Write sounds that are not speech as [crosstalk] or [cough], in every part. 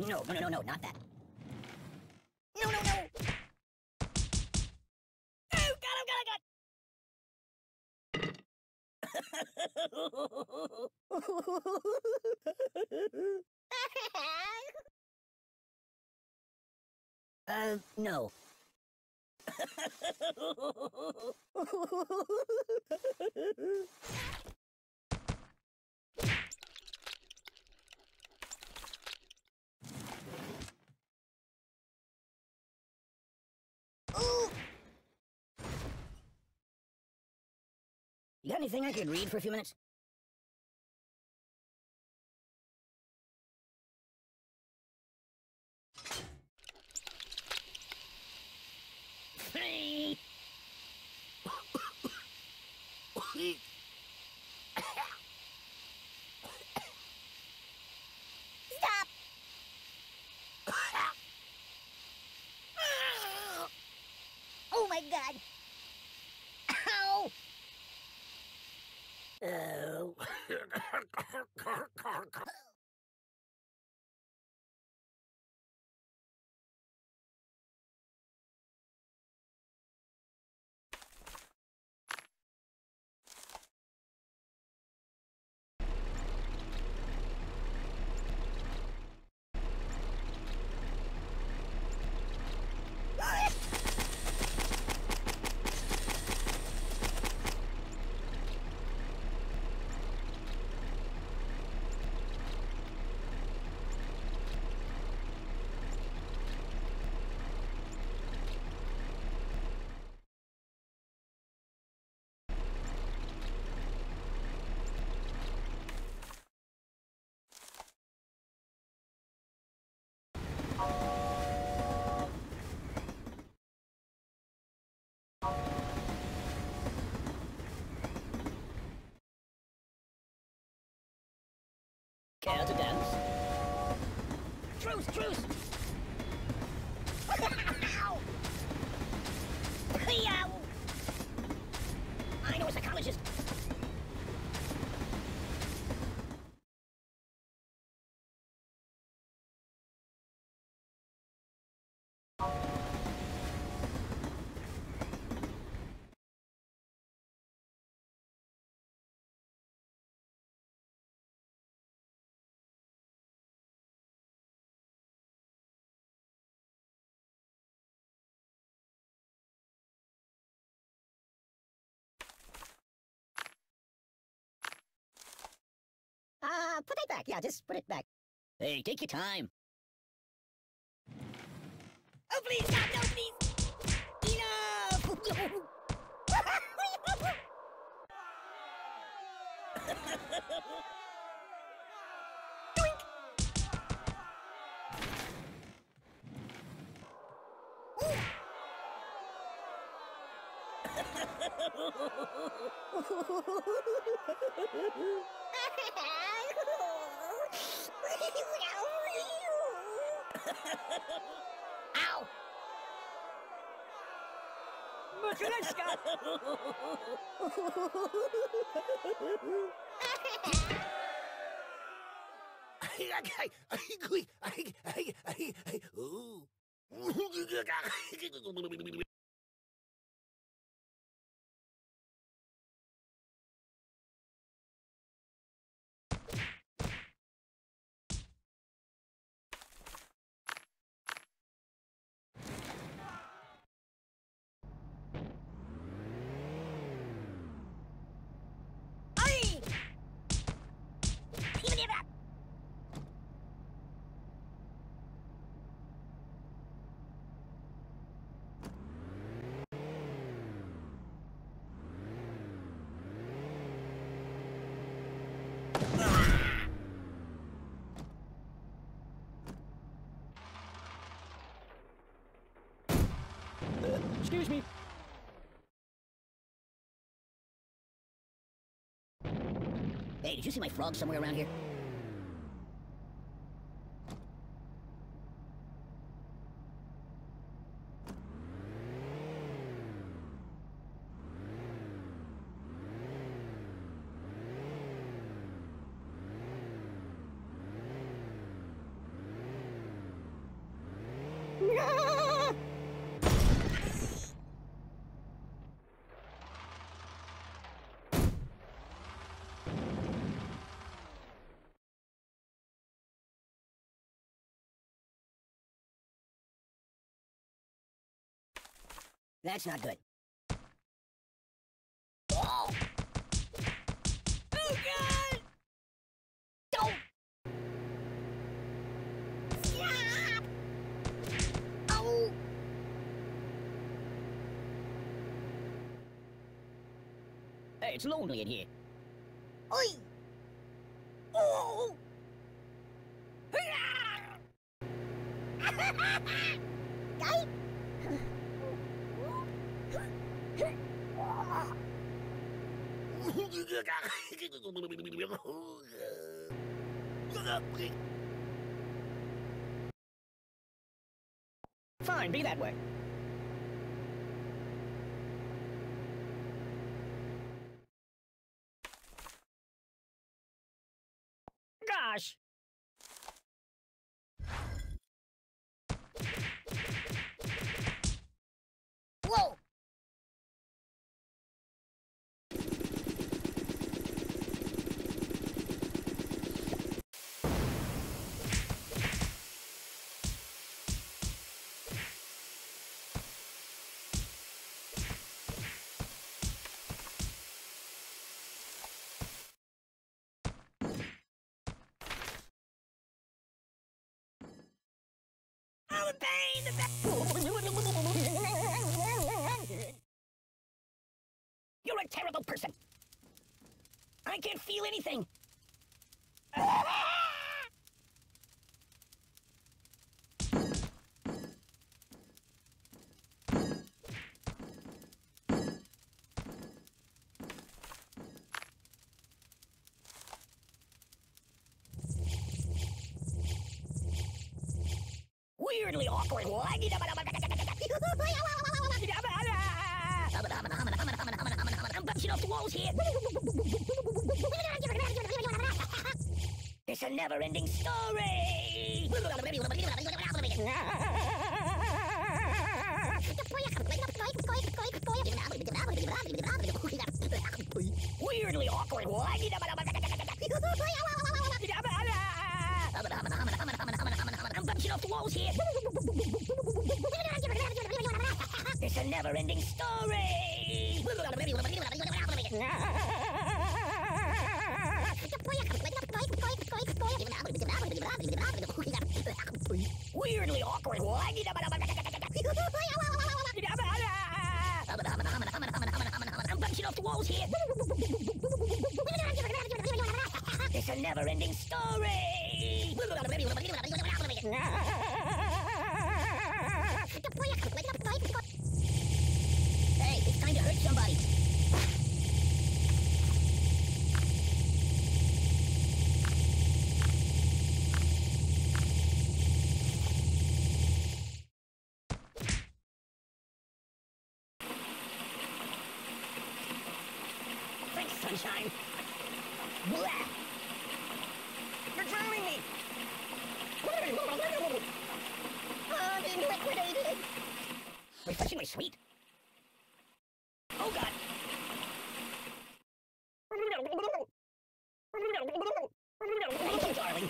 No, no, no, no, no, not that. No, no, no! Oh, got him, got him, got uh, no. [laughs] Ooh! You got anything I could read for a few minutes? Come Care to dance? Truce, truce! Uh, put it back. Yeah, just put it back. Hey, take your time. Oh, please, God, no, Ow! [laughs] Matryoshka! [laughs] Ay! Excuse me. Hey, did you see my frog somewhere around here? That's not good. Oh! Oh, God! Don't! Stop! Oh! Hey, it's lonely in here. Oi! Oh! Fine, be that way. The pain! You're a terrible person. I can't feel anything. Weirdly awkward. Off the walls here. It's a never-ending story. Weirdly awkward. The walls here. It's a never-ending story. Weirdly awkward. I'm bouncing [laughs] off the walls here. It's a never-ending story. [laughs] Hey, it's time to hurt somebody. Thanks, sunshine. Blah. You're drowning me. I'm being liquidated. Refreshingly sweet. Oh God. Thank you, darling.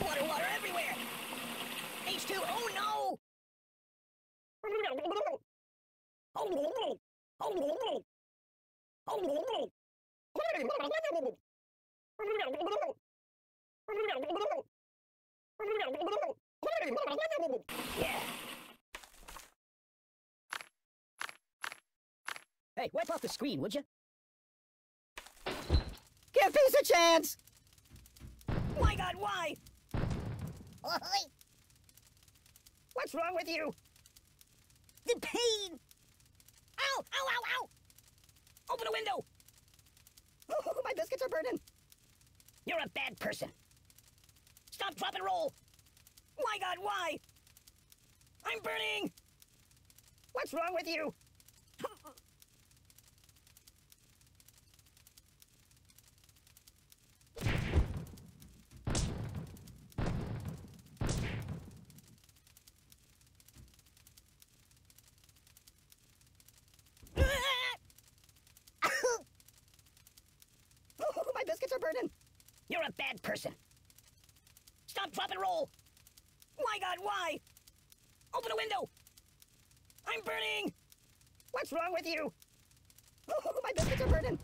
Water, water everywhere. H2, oh no! Oh, oh, Yeah. Hey, wipe off the screen, would you? Give peace a chance! My God, why? What's wrong with you? The pain! Ow! Ow, ow, ow! Open a window! Oh, [laughs] my biscuits are burning! You're a bad person. Stop, drop, and roll! My God, why? I'm burning! What's wrong with you? Oh, You're a bad person. Stop, drop, and roll! My God, why? Open a window! I'm burning! What's wrong with you? Oh, [laughs] my biscuits are burning.